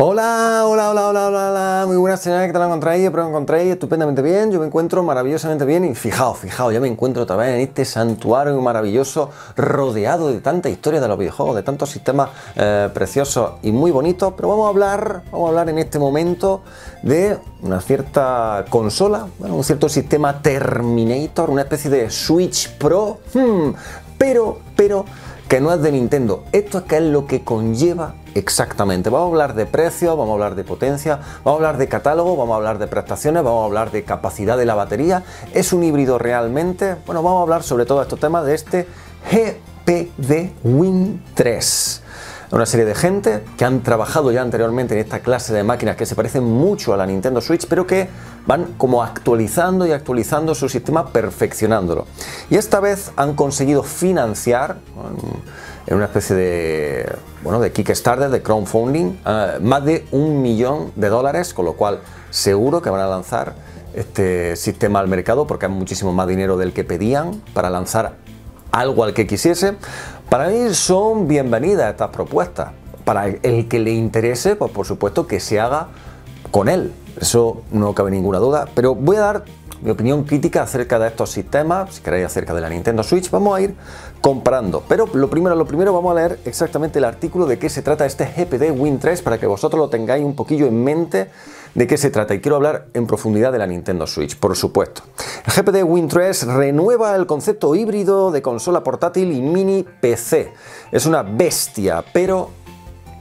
Hola, hola, hola, hola, hola, muy buenas señores, ¿qué tal encontráis? Espero que encontréis estupendamente bien, yo me encuentro maravillosamente bien y fijaos, fijaos, ya me encuentro otra vez en este santuario maravilloso rodeado de tanta historia de los videojuegos, de tantos sistemas eh, preciosos y muy bonitos, pero vamos a hablar, vamos a hablar en este momento de una cierta consola, bueno, un cierto sistema Terminator, una especie de Switch Pro, hmm, pero, pero que no es de Nintendo. Esto es que es lo que conlleva exactamente. Vamos a hablar de precio, vamos a hablar de potencia, vamos a hablar de catálogo, vamos a hablar de prestaciones, vamos a hablar de capacidad de la batería. ¿Es un híbrido realmente? Bueno, vamos a hablar sobre todo estos temas de este GPD Win 3 una serie de gente que han trabajado ya anteriormente en esta clase de máquinas que se parecen mucho a la Nintendo Switch, pero que van como actualizando y actualizando su sistema, perfeccionándolo. Y esta vez han conseguido financiar en una especie de, bueno, de Kickstarter, de crowdfunding, más de un millón de dólares, con lo cual seguro que van a lanzar este sistema al mercado porque hay muchísimo más dinero del que pedían para lanzar algo al que quisiese. Para mí son bienvenidas estas propuestas. Para el que le interese, pues por supuesto que se haga con él. Eso no cabe ninguna duda. Pero voy a dar mi opinión crítica acerca de estos sistemas, si queréis acerca de la Nintendo Switch, vamos a ir comparando. Pero lo primero, lo primero vamos a leer exactamente el artículo de qué se trata este GPD Win 3 para que vosotros lo tengáis un poquillo en mente de qué se trata. Y quiero hablar en profundidad de la Nintendo Switch, por supuesto. El GPD Win 3 renueva el concepto híbrido de consola portátil y mini PC. Es una bestia, pero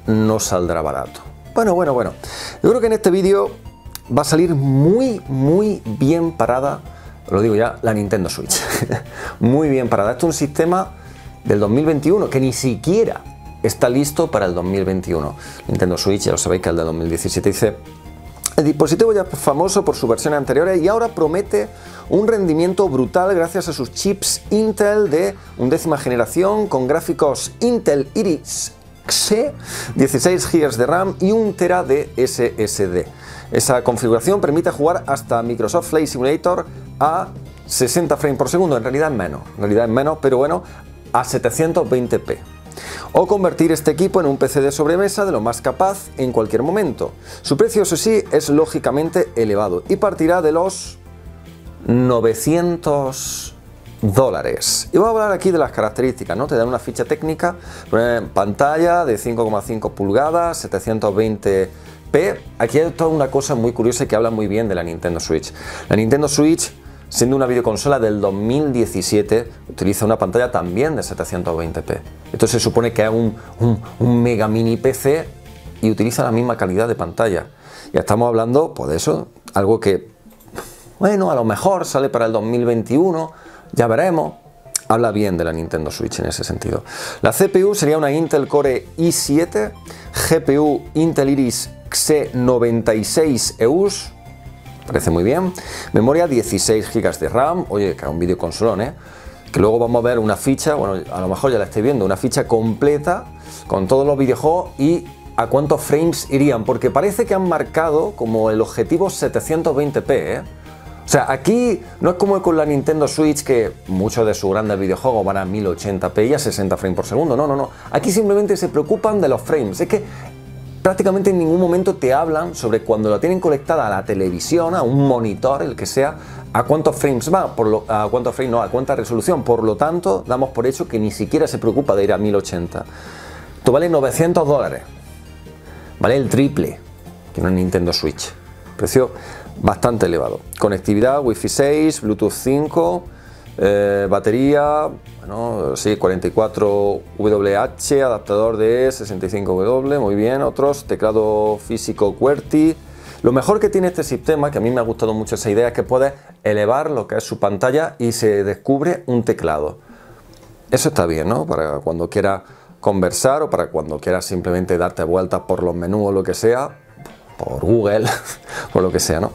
no saldrá barato. Bueno, bueno, bueno. Yo creo que en este vídeo va a salir muy, muy bien parada, lo digo ya, la Nintendo Switch. muy bien parada. Esto es un sistema del 2021 que ni siquiera está listo para el 2021. Nintendo Switch, ya lo sabéis que el de 2017 dice el dispositivo ya es famoso por sus versiones anteriores y ahora promete un rendimiento brutal gracias a sus chips Intel de undécima generación con gráficos Intel Iris Xe, 16 GB de RAM y 1 TB de SSD. Esa configuración permite jugar hasta Microsoft Flight Simulator a 60 frames por segundo, en realidad menos, en realidad es menos, pero bueno, a 720p o convertir este equipo en un PC de sobremesa de lo más capaz en cualquier momento. Su precio, eso sí, es lógicamente elevado y partirá de los 900 dólares. Y voy a hablar aquí de las características, ¿no? Te dan una ficha técnica, pantalla de 5,5 pulgadas, 720p. Aquí hay toda una cosa muy curiosa que habla muy bien de la Nintendo Switch. La Nintendo Switch siendo una videoconsola del 2017, utiliza una pantalla también de 720p. Esto se supone que es un, mega mini PC y utiliza la misma calidad de pantalla. Ya estamos hablando, pues de eso, algo que, bueno, a lo mejor sale para el 2021, ya veremos. Habla bien de la Nintendo Switch en ese sentido. La CPU sería una Intel Core i7, GPU Intel Iris Xe96 EUS, parece muy bien. Memoria 16 GB de RAM, oye, que un vídeo consolón, ¿eh? Que luego vamos a ver una ficha, bueno, a lo mejor ya la estoy viendo, una ficha completa con todos los videojuegos y a cuántos frames irían, porque parece que han marcado como el objetivo 720p, ¿eh? O sea, aquí no es como con la Nintendo Switch que muchos de sus grandes videojuegos van a 1080p y a 60 frames por segundo. No, no, no. Aquí simplemente se preocupan de los frames. Es que prácticamente en ningún momento te hablan sobre cuando lo tienen conectada a la televisión, a un monitor, el que sea, a cuántos frames va, por lo, a cuántos frames no, a cuánta resolución. Por lo tanto, damos por hecho que ni siquiera se preocupa de ir a 1080. Esto vale 900 dólares. Vale el triple que una Nintendo Switch. Precio bastante elevado. Conectividad Wi-Fi 6, Bluetooth 5, eh, batería, bueno, sí, 44 WH, adaptador de 65W, muy bien. Otros, teclado físico QWERTY. Lo mejor que tiene este sistema, que a mí me ha gustado mucho esa idea, es que puedes elevar lo que es su pantalla y se descubre un teclado. Eso está bien, ¿no? Para cuando quieras conversar o para cuando quieras simplemente darte vueltas por los menús o lo que sea, por Google, por lo que sea, ¿no?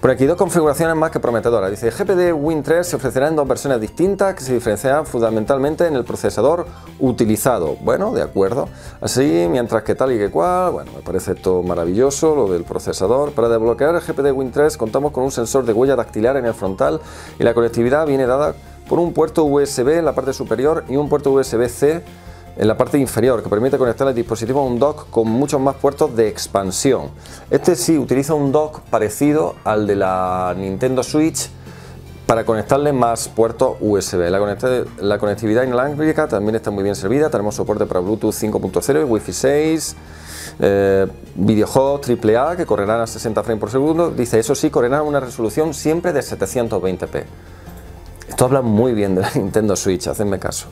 Por aquí dos configuraciones más que prometedoras. Dice, GPD Win 3 se ofrecerá en dos versiones distintas que se diferenciarán fundamentalmente en el procesador utilizado. Bueno, de acuerdo. Así, mientras que tal y que cual, bueno, me parece esto maravilloso, lo del procesador. Para desbloquear el GPD Win 3 contamos con un sensor de huella dactilar en el frontal y la conectividad viene dada por un puerto USB en la parte superior y un puerto USB-C en la parte inferior que permite conectar el dispositivo a un dock con muchos más puertos de expansión. Este sí utiliza un dock parecido al de la Nintendo Switch para conectarle más puertos USB. La, conectividad inalámbrica también está muy bien servida. Tenemos soporte para Bluetooth 5.0 y Wi-Fi 6. Eh, videojuegos AAA que correrán a 60 frames por segundo. Dice, eso sí, correrán a una resolución siempre de 720p. Esto habla muy bien de la Nintendo Switch, hacedme caso.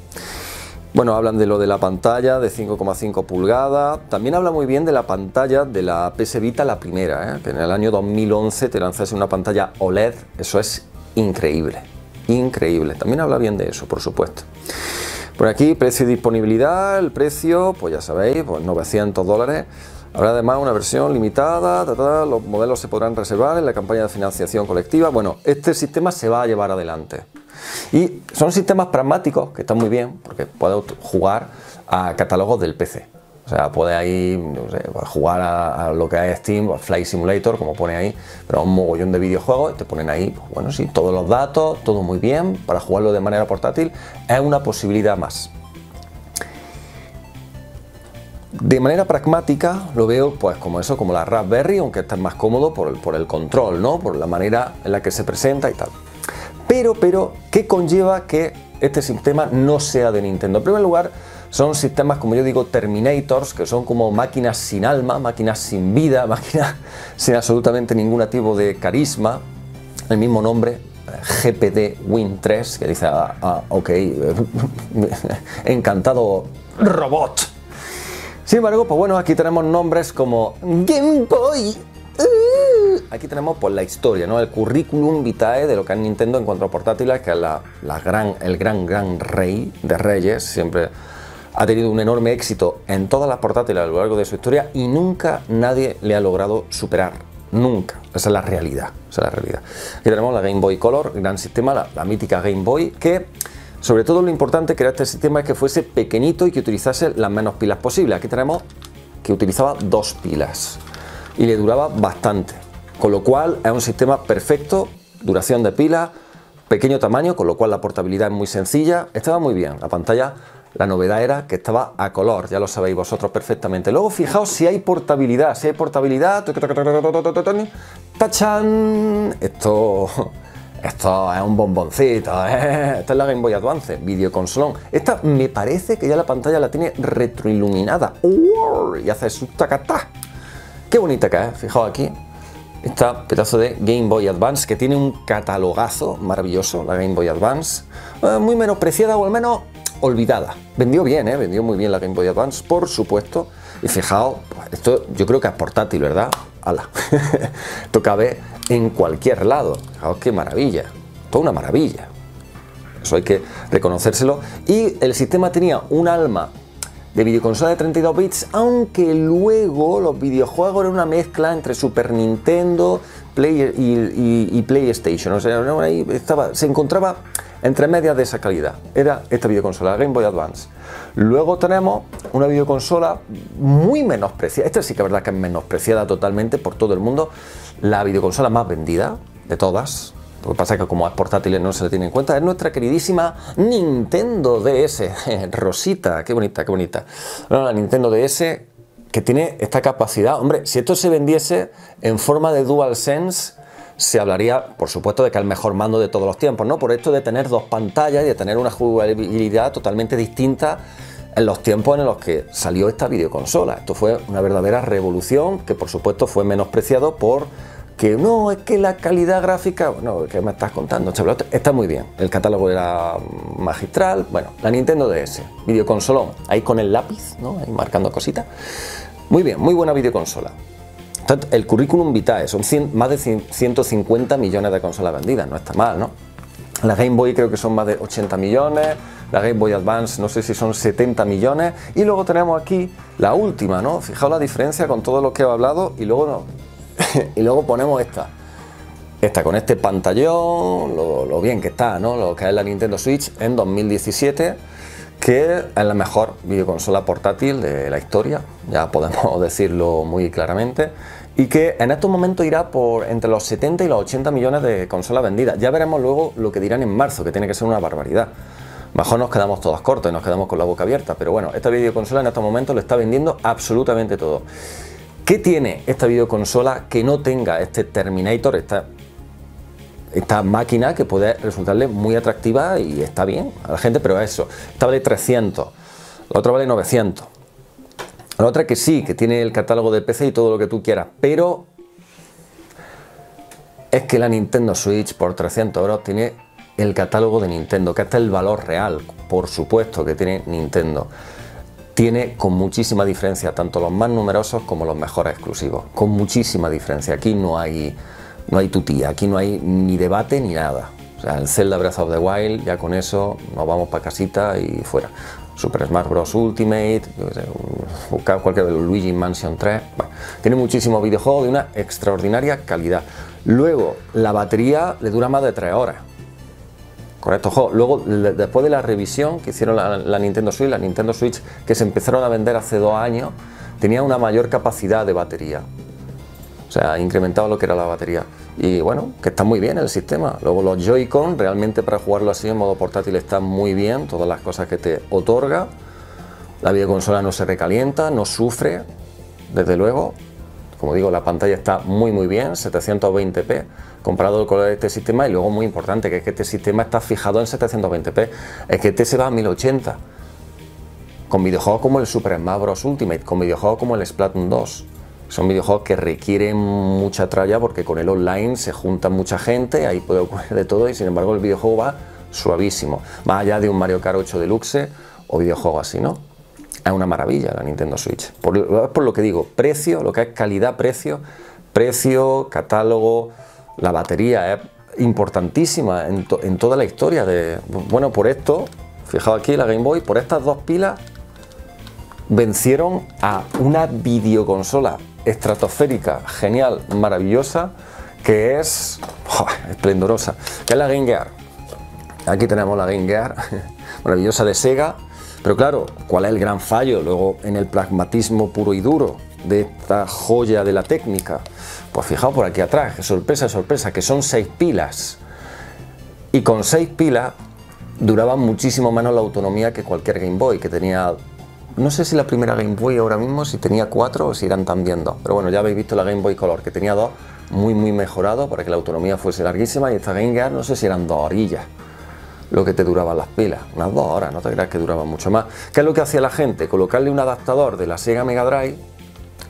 Bueno, hablan de lo de la pantalla de 5,5 pulgadas. También habla muy bien de la pantalla de la PS Vita, la primera, ¿eh? que en el año 2011 te lanzase una pantalla OLED. Eso es increíble, increíble. También habla bien de eso, por supuesto. Por aquí, precio y disponibilidad. El precio, pues ya sabéis, pues 900 dólares. Habrá además una versión limitada, los modelos se podrán reservar en la campaña de financiación colectiva. Bueno, este sistema se va a llevar adelante. Y son sistemas pragmáticos que están muy bien porque puedo jugar a catálogos del PC. O sea, puede ahí jugar a, lo que es Steam, Flight Simulator, como pone ahí, pero un mogollón de videojuegos, te ponen ahí, pues, bueno, sí, todos los datos, todo muy bien, para jugarlo de manera portátil, es una posibilidad más. De manera pragmática lo veo pues como eso, como la Raspberry, aunque está más cómodo por el, por el control, ¿no? Por la manera en la que se presenta y tal. Pero, pero, ¿qué conlleva que este sistema no sea de Nintendo? En primer lugar, son sistemas, como yo digo, Terminators, que son como máquinas sin alma, máquinas sin vida, máquinas sin absolutamente ningún tipo de carisma. El mismo nombre, GPD Win 3, que dice, ah, ah ok, encantado robot. Sin embargo, pues bueno, aquí tenemos nombres como Game Boy. Aquí tenemos pues la historia, ¿no? El currículum vitae de lo que es Nintendo en cuanto a portátiles, que es la, gran, el gran, gran rey de reyes, siempre ha tenido un enorme éxito en todas las portátiles a lo largo de su historia y nunca nadie le ha logrado superar. Nunca. Esa es la realidad. Esa es la realidad. Aquí tenemos la Game Boy Color, gran sistema, la, la mítica Game Boy, que sobre todo lo importante que era este sistema es que fuese pequeñito y que utilizase las menos pilas posibles. Aquí tenemos que utilizaba dos pilas y le duraba bastante. Con lo cual es un sistema perfecto, duración de pila, pequeño tamaño, con lo cual la portabilidad es muy sencilla. Estaba muy bien. La pantalla, la novedad era que estaba a color, ya lo sabéis vosotros perfectamente. Luego fijaos si hay portabilidad, si hay portabilidad, tachan, esto esto es un bomboncito, ¿eh? esta es la Game Boy Advance, videoconsolón. Esta me parece que ya la pantalla la tiene retroiluminada. Y hace su tacatá. Qué bonita que es, fijaos aquí. Esta pedazo de Game Boy Advance que tiene un catalogazo maravilloso, la Game Boy Advance. Eh, muy menospreciada o al menos olvidada. Vendió bien, ¿eh? vendió muy bien la Game Boy Advance, por supuesto. Y fijaos, pues, esto yo creo que es portátil, ¿verdad? ¡Hala! esto cabe en cualquier lado. Fijaos qué maravilla, toda una maravilla. Eso hay que reconocérselo. Y el sistema tenía un alma de videoconsola de 32 bits, aunque luego los videojuegos eran una mezcla entre Super Nintendo y, PlayStation. O sea, se encontraba entre medias de esa calidad. Era esta videoconsola, Game Boy Advance. Luego tenemos una videoconsola muy menospreciada. Esta sí que es verdad que es menospreciada totalmente por todo el mundo la videoconsola más vendida de todas. Lo que pasa es que como es portátil no se le tiene en cuenta. Es nuestra queridísima Nintendo DS. Rosita, qué bonita, qué bonita. la Nintendo DS que tiene esta capacidad. Hombre, si esto se vendiese en forma de DualSense, se hablaría, por supuesto, de que es el mejor mando de todos los tiempos, ¿no? Por esto de tener dos pantallas y de tener una jugabilidad totalmente distinta en los tiempos en los que salió esta videoconsola. Esto fue una verdadera revolución que, por supuesto, fue menospreciado por que no, es que la calidad gráfica, bueno, ¿qué me estás contando? Está muy bien, el catálogo era magistral, bueno, la Nintendo DS, videoconsolón, ahí con el lápiz, ¿no? Ahí marcando cositas. Muy bien, muy buena videoconsola. El currículum vitae, son más de 150 millones de consolas vendidas, no está mal, ¿no? La Game Boy creo que son más de 80 millones, la Game Boy Advance no sé si son 70 millones, y luego tenemos aquí la última, ¿no? Fijaos la diferencia con todo lo que he hablado y luego no, y luego ponemos esta. Esta con este pantallón, lo, bien que está, ¿no? Lo que es la Nintendo Switch en 2017, que es la mejor videoconsola portátil de la historia, ya podemos decirlo muy claramente, y que en estos momentos irá por entre los 70 y los 80 millones de consolas vendidas. Ya veremos luego lo que dirán en marzo, que tiene que ser una barbaridad. Mejor nos quedamos todos cortos y nos quedamos con la boca abierta, pero bueno, esta videoconsola en estos momentos lo está vendiendo absolutamente todo. ¿Qué tiene esta videoconsola que no tenga este Terminator, esta, esta máquina que puede resultarle muy atractiva y está bien a la gente, pero eso, esta vale 300, la otra vale 900. La otra que sí, que tiene el catálogo de PC y todo lo que tú quieras, pero es que la Nintendo Switch por 300 euros tiene el catálogo de Nintendo, que hasta el valor real, por supuesto, que tiene Nintendo. Tiene con muchísima diferencia tanto los más numerosos como los mejores exclusivos. Con muchísima diferencia. Aquí no hay, no hay tutía, aquí no hay ni debate ni nada. O sea, el Zelda Breath of the Wild, ya con eso nos vamos para casita y fuera. Super Smash Bros. Ultimate, buscar cualquier Luigi Mansion 3. tiene muchísimos videojuegos de una extraordinaria calidad. Luego, la batería le dura más de 3 horas. Correcto, luego después de la revisión que hicieron la, Nintendo Switch, la Nintendo Switch que se empezaron a vender hace dos años, tenía una mayor capacidad de batería. O sea, incrementado lo que era la batería. Y bueno, que está muy bien el sistema. Luego los Joy-Con, realmente para jugarlo así en modo portátil está muy bien, todas las cosas que te otorga. La videoconsola no se recalienta, no sufre, desde luego. Como digo, la pantalla está muy muy bien, 720p comparado con este sistema y luego muy importante que es que este sistema está fijado en 720p, es que este se va a 1080 con videojuegos como el Super Smash Bros Ultimate, con videojuegos como el Splatoon 2. Son videojuegos que requieren mucha tralla porque con el online se junta mucha gente, ahí puede ocurrir de todo y sin embargo el videojuego va suavísimo, más allá de un Mario Kart 8 Deluxe o videojuego así, ¿no? Es una maravilla la Nintendo Switch. Por, por lo que digo, precio, lo que es calidad-precio, precio, catálogo, la batería es importantísima en, toda la historia de... Bueno, por esto, fijaos aquí la Game Boy, por estas dos pilas vencieron a una videoconsola estratosférica, genial, maravillosa, que es esplendorosa, que es la Game Gear. Aquí tenemos la Game Gear, maravillosa de Sega, pero claro, ¿cuál es el gran fallo luego en el pragmatismo puro y duro de esta joya de la técnica? Pues fijaos por aquí atrás, sorpresa, sorpresa, que son seis pilas. Y con seis pilas duraba muchísimo menos la autonomía que cualquier Game Boy, que tenía... No sé si la primera Game Boy ahora mismo, si tenía cuatro o si eran también dos. Pero bueno, ya habéis visto la Game Boy Color, que tenía dos, muy muy mejorado para que la autonomía fuese larguísima. Y esta Game Gear, no sé si eran dos orillas lo que te duraban las pilas, unas dos horas, no te creas que duraban mucho más. ¿Qué es lo que hacía la gente? Colocarle un adaptador de la Sega Mega Drive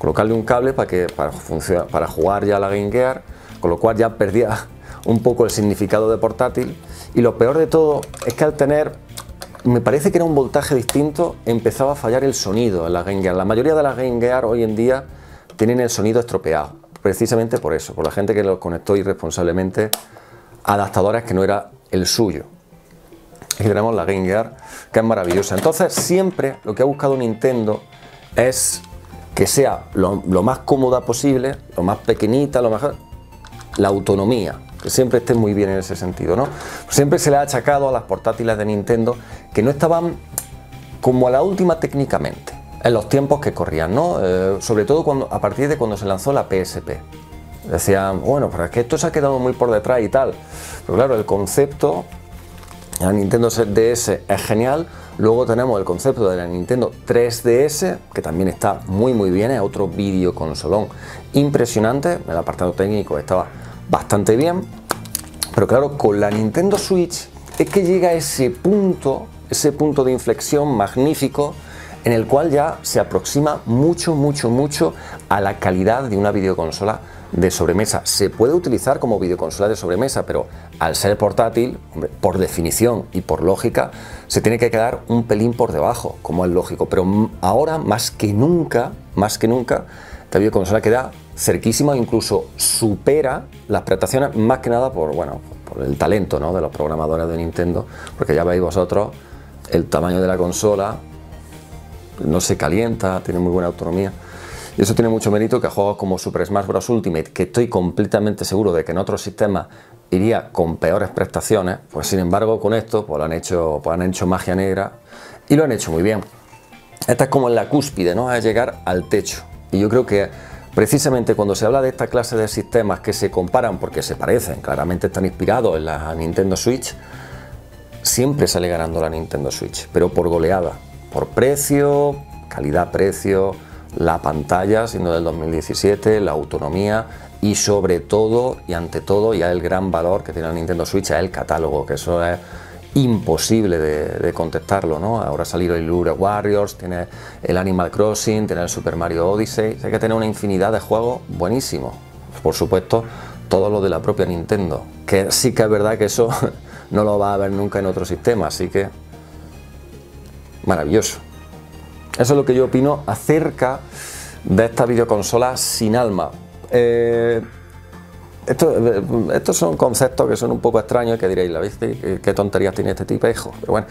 colocarle un cable para, que, para, para jugar ya la Game Gear, con lo cual ya perdía un poco el significado de portátil. Y lo peor de todo es que al tener, me parece que era un voltaje distinto, empezaba a fallar el sonido en la Game Gear. La mayoría de las Game Gear hoy en día tienen el sonido estropeado, precisamente por eso, por la gente que lo conectó irresponsablemente adaptadores que no era el suyo. Aquí tenemos la Game Gear, que es maravillosa. Entonces, siempre lo que ha buscado Nintendo es que sea lo, más cómoda posible, lo más pequeñita, lo mejor, la autonomía, que siempre esté muy bien en ese sentido, ¿no? Siempre se le ha achacado a las portátiles de Nintendo que no estaban como a la última técnicamente, en los tiempos que corrían, ¿no? Eh, sobre todo cuando, a partir de cuando se lanzó la PSP. Decían, bueno, pero es que esto se ha quedado muy por detrás y tal. Pero claro, el concepto, la Nintendo DS es genial, Luego tenemos el concepto de la Nintendo 3DS, que también está muy muy bien, es otro vídeo consolón impresionante, el apartado técnico estaba bastante bien, pero claro, con la Nintendo Switch es que llega ese punto, ese punto de inflexión magnífico en el cual ya se aproxima mucho, mucho, mucho a la calidad de una videoconsola de sobremesa. Se puede utilizar como videoconsola de sobremesa, pero al ser portátil, por definición y por lógica, se tiene que quedar un pelín por debajo, como es lógico. Pero ahora, más que nunca, más que nunca, esta videoconsola queda cerquísima, incluso supera las prestaciones, más que nada por, bueno, por el talento ¿no? de los programadores de Nintendo, porque ya veis vosotros el tamaño de la consola, no se calienta, tiene muy buena autonomía. Y eso tiene mucho mérito que juegos como Super Smash Bros. Ultimate, que estoy completamente seguro de que en otros sistemas iría con peores prestaciones, pues sin embargo con esto pues han hecho, pues han hecho magia negra y lo han hecho muy bien. Esta es como en la cúspide, ¿no? Es llegar al techo. Y yo creo que precisamente cuando se habla de esta clase de sistemas que se comparan porque se parecen, claramente están inspirados en la Nintendo Switch, siempre sale ganando la Nintendo Switch, pero por goleada, por precio, calidad-precio, la pantalla siendo del 2017, la autonomía y sobre todo y ante todo ya el gran valor que tiene la Nintendo Switch es el catálogo, que eso es imposible de, contestarlo, ¿no? Ahora ha salido el Lure Warriors, tiene el Animal Crossing, tiene el Super Mario Odyssey, hay que tener una infinidad de juegos buenísimos. Por supuesto, todo lo de la propia Nintendo, que sí que es verdad que eso no lo va a ver nunca en otro sistema, así que maravilloso. Eso es lo que yo opino acerca de esta videoconsola sin alma. Eh, eh, estos son conceptos que son un poco extraños, que diréis, ¿la viste? ¿Qué, tonterías tiene este tipejo? Pero bueno,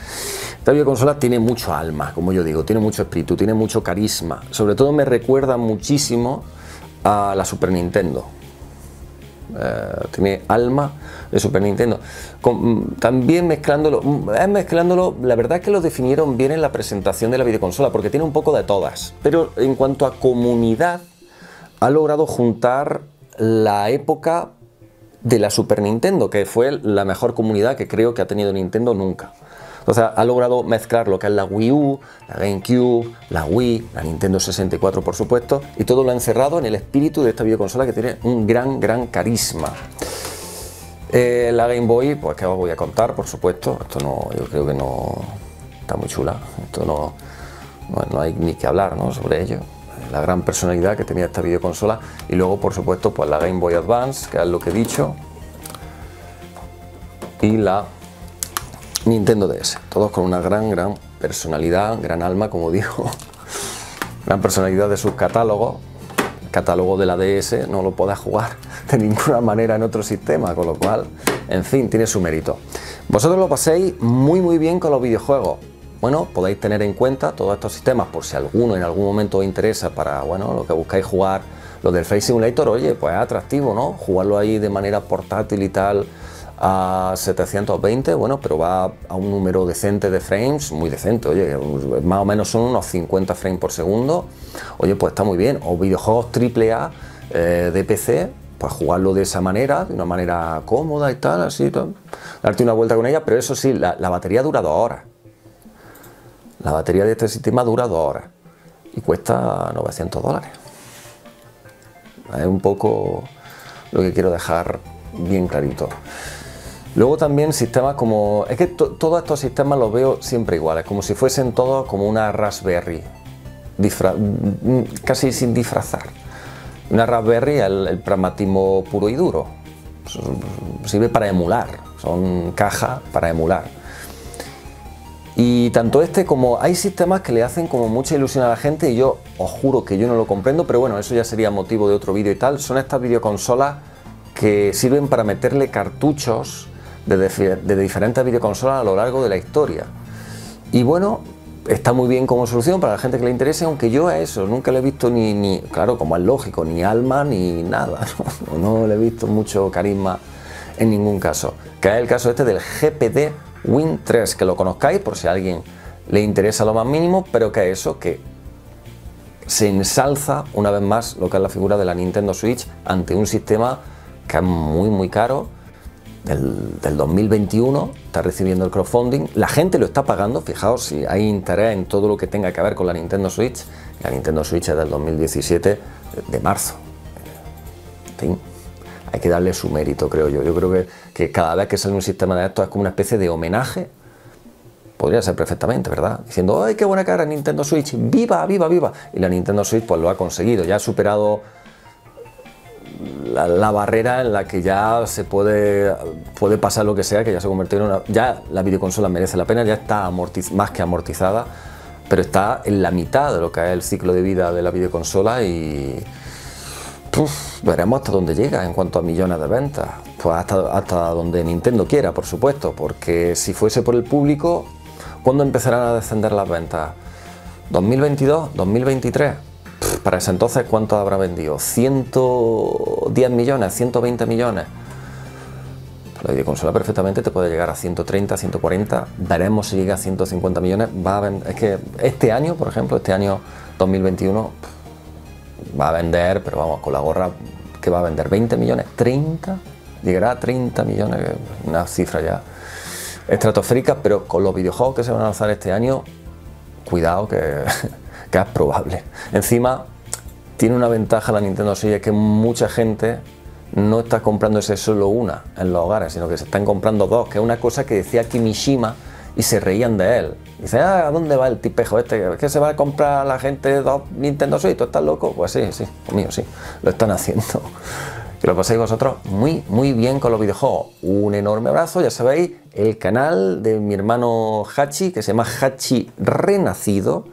esta videoconsola tiene mucho alma, como yo digo, tiene mucho espíritu, tiene mucho carisma. Sobre todo me recuerda muchísimo a la Super Nintendo. Eh, tiene alma de Super Nintendo. Mm, también mezclándolo, mm, mezclándolo, la verdad es que lo definieron bien en la presentación de la videoconsola, porque tiene un poco de todas. Pero en cuanto a comunidad, ha logrado juntar la época de la Super Nintendo, que fue la mejor comunidad que creo que ha tenido Nintendo nunca. O sea, ha logrado mezclar lo que es la Wii U, la GameCube, la Wii, la Nintendo 64 por supuesto, y todo lo ha encerrado en el espíritu de esta videoconsola que tiene un gran, gran carisma. Eh, la Game Boy, pues que os voy a contar, por supuesto, esto no, yo creo que no está muy chula, esto no, no, hay ni que hablar sobre ello. La gran personalidad que tenía esta videoconsola y luego por supuesto pues la Game Boy Advance que es lo que he dicho y la Nintendo DS todos con una gran gran personalidad gran alma como digo. Gran personalidad de sus catálogos. Catálogo de la DS no lo puedes jugar de ninguna manera en otro sistema con lo cual en fin tiene su mérito. Vosotros lo paséis muy muy bien con los videojuegos. Bueno, podéis tener en cuenta todos estos sistemas por si alguno en algún momento os interesa para, bueno, lo que buscáis jugar, lo del Face Simulator, oye, pues es atractivo, ¿no? Jugarlo ahí de manera portátil y tal a 720, bueno, pero va a un número decente de frames, muy decente, oye, más o menos son unos 50 frames por segundo, oye, pues está muy bien, o videojuegos AAA eh, de PC, pues jugarlo de esa manera, de una manera cómoda y tal, así, darte una vuelta con ella, pero eso sí, la, la batería dura dos horas. La batería de este sistema dura dos horas y cuesta 900 dólares. Es un poco lo que quiero dejar bien clarito. Luego también sistemas como... Es que todos estos sistemas los veo siempre iguales, como si fuesen todos como una Raspberry, casi sin disfrazar. Una Raspberry es el, el pragmatismo puro y duro. Sirve para emular, son cajas para emular. Y tanto este como hay sistemas que le hacen como mucha ilusión a la gente y yo os juro que yo no lo comprendo, pero bueno, eso ya sería motivo de otro vídeo y tal. Son estas videoconsolas que sirven para meterle cartuchos de, diferentes videoconsolas a lo largo de la historia. Y bueno, está muy bien como solución para la gente que le interese, aunque yo a eso nunca le he visto ni, ni claro, como es lógico, ni alma ni nada. ¿no? no le he visto mucho carisma en ningún caso. Que es el caso este del GPD Win 3, que lo conozcáis por si a alguien le interesa lo más mínimo, pero que eso, que se ensalza una vez más lo que es la figura de la Nintendo Switch ante un sistema que es muy muy caro, del, 2021, está recibiendo el crowdfunding, la gente lo está pagando, fijaos si hay interés en todo lo que tenga que ver con la Nintendo Switch, la Nintendo Switch es del 2017, de marzo. Fin, hay que darle su mérito, creo yo. Yo creo que, que cada vez que sale un sistema de estos es como una especie de homenaje. Podría ser perfectamente, ¿verdad? Diciendo, ¡ay, qué buena cara Nintendo Switch! ¡Viva, viva, viva! Y la Nintendo Switch pues lo ha conseguido, ya ha superado la, barrera en la que ya se puede, puede pasar lo que sea, que ya se ha convertido en una... Ya la videoconsola merece la pena, ya está más que amortizada, pero está en la mitad de lo que es el ciclo de vida de la videoconsola y veremos hasta dónde llega en cuanto a millones de ventas. Pues hasta, hasta donde Nintendo quiera, por supuesto, porque si fuese por el público, ¿cuándo empezarán a descender las ventas? ¿2022? ¿2023? Para ese entonces, ¿cuánto habrá vendido? ¿110 millones? ¿120 millones? La videoconsola perfectamente te puede llegar a 130, 140. Veremos si llega a 150 millones. Es que este año, por ejemplo, este año 2021 va a vender, pero vamos, con la gorra que va a vender 20 millones, 30, llegará a 30 millones, una cifra ya estratosféricas, pero con los videojuegos que se van a lanzar este año, cuidado que, que es probable. Encima, tiene una ventaja la Nintendo Switch, es que mucha gente no está comprándose solo una en los hogares, sino que se están comprando dos, que es una cosa que decía Kimishima y se reían de él. Dice, ah, ¿a dónde va el tipejo este? ¿Qué se va a comprar la gente dos Nintendo Switch? ¿Tú estás loco? Pues sí, sí, conmigo sí, lo están haciendo. Que lo paséis vosotros muy, muy bien con los videojuegos. Un enorme abrazo, ya sabéis, el canal de mi hermano Hachi, que se llama Hachi Renacido.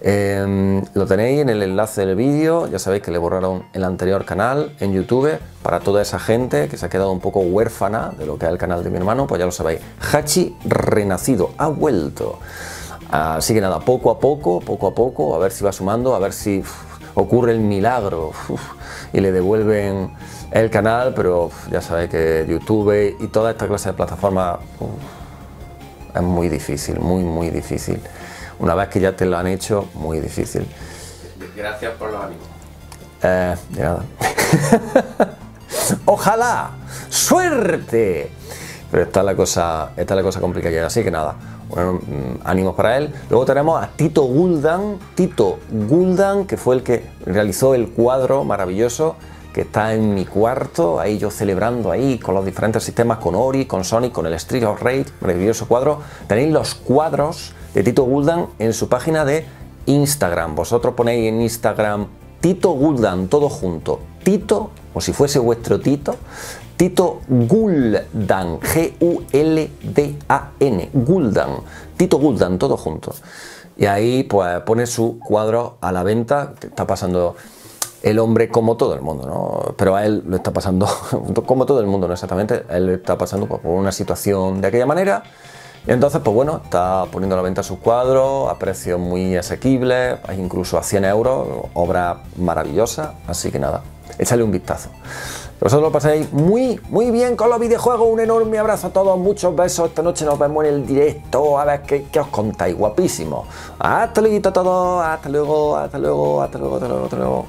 Em, lo tenéis en el enlace del vídeo, ya sabéis que le borraron el anterior canal en YouTube para toda esa gente que se ha quedado un poco huérfana de lo que es el canal de mi hermano, pues ya lo sabéis. Hachi Renacido ha vuelto. Así que nada, poco a poco, poco a poco, a ver si va sumando, a ver si ocurre el milagro y le devuelven el canal, pero ya sabéis que YouTube y toda esta clase de plataformas es muy difícil, muy, muy difícil. Una vez que ya te lo han hecho, muy difícil. Gracias por los ánimos. Eh, de nada. Ojalá, suerte. Pero está la cosa, está la cosa complicada, así que nada. Bueno, mm, ánimos para él. Luego tenemos a Tito Guldan, Tito Guldan, que fue el que realizó el cuadro maravilloso que está en mi cuarto, ahí yo celebrando ahí con los diferentes sistemas, con Ori, con Sonic, con el Street of Rage, maravilloso cuadro. Tenéis los cuadros de Tito Guldan en su página de Instagram. Vosotros ponéis en Instagram Tito Guldan, todo junto. Tito, o si fuese vuestro Tito, Tito Guldan, G-U-L-D-A-N, Guldan, Tito Guldan, todo junto. Y ahí pues pone su cuadro a la venta, está pasando el hombre como todo el mundo, ¿no? Pero a él lo está pasando, como todo el mundo, no exactamente, él está pasando por una situación de aquella manera. Entonces, pues bueno, está poniendo a la venta sus cuadros a precios muy asequibles, incluso a 100 euros, obra maravillosa, así que nada, échale un vistazo. Vosotros lo paséis muy, muy bien con los videojuegos. Un enorme abrazo a todos, muchos besos. Esta noche nos vemos en el directo. A ver qué, qué os contáis, guapísimo. Hasta luego a todos, hasta luego, hasta luego, hasta luego, hasta luego, hasta luego.